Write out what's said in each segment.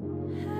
Hey.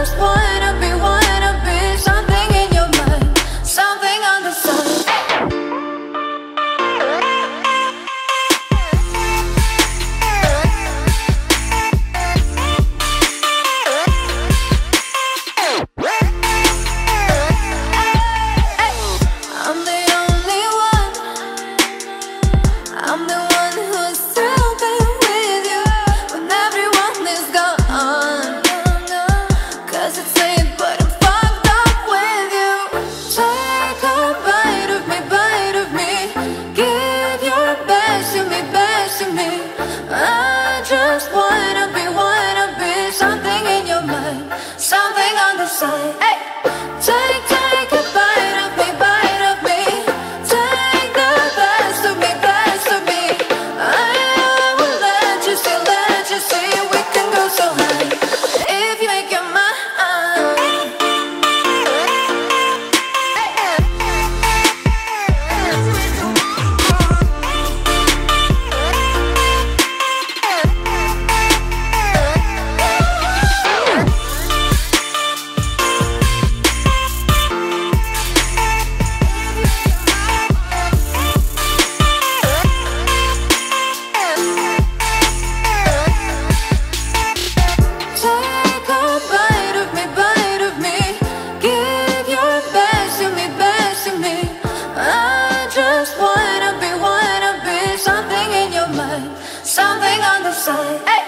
just wanna just wanna side.